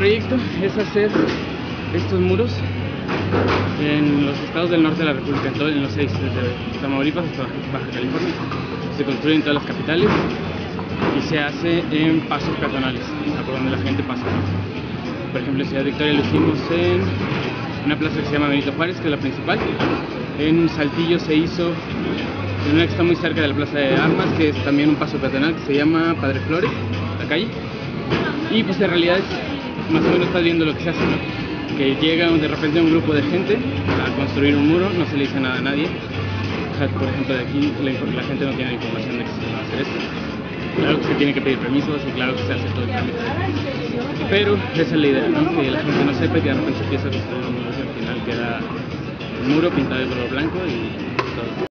proyecto es hacer estos muros en los estados del norte de la República, en, en los seis, desde Tamaulipas hasta Baja California. Se construyen en todas las capitales y se hace en pasos peatonales, por donde la gente pasa. Por ejemplo, en Ciudad Victoria lo hicimos en una plaza que se llama Benito Juárez, que es la principal. En Saltillo se hizo en una que está muy cerca de la Plaza de Armas, que es también un paso peatonal, que se llama Padre Flores, la calle. Y pues en realidad es, más o menos estás viendo lo que se hace, ¿no? que llega de repente un grupo de gente a construir un muro, no se le dice nada a nadie. Por ejemplo, de aquí la, gente no tiene información de que se va a hacer esto. Claro que se tiene que pedir permisos y claro que se hace todo el trámite. Pero esa es la idea, ¿no? que la gente no sepa y que de repente se empieza a construir un muro y al final queda el muro pintado de color blanco y